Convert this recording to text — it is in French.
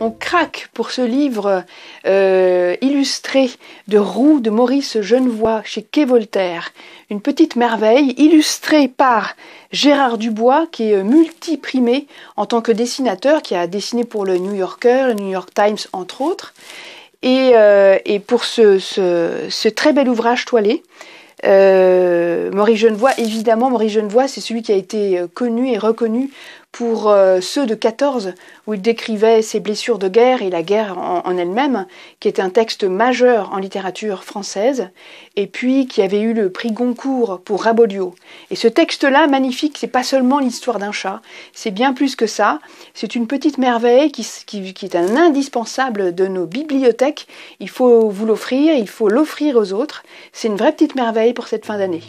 on craque pour ce livre euh, illustré de Roux de Maurice Genevoix chez Quai Voltaire. Une petite merveille illustrée par Gérard Dubois qui est multiprimé en tant que dessinateur, qui a dessiné pour le New Yorker, le New York Times entre autres. Et, euh, pour ce, très bel ouvrage toilé, euh, Maurice Genevoix, évidemment, Maurice Genevoix, c'est celui qui a été connu et reconnu pour euh, ceux de 14, où il décrivait ses blessures de guerre et la guerre en, elle-même, qui est un texte majeur en littérature française, et puis qui avait eu le prix Goncourt pour Rabelio. Et ce texte-là, magnifique, c'est pas seulement l'histoire d'un chat, c'est bien plus que ça. C'est une petite merveille qui, qui est un indispensable de nos bibliothèques. Il faut vous l'offrir, il faut l'offrir aux autres. C'est une vraie petite merveille pour cette fin d'année.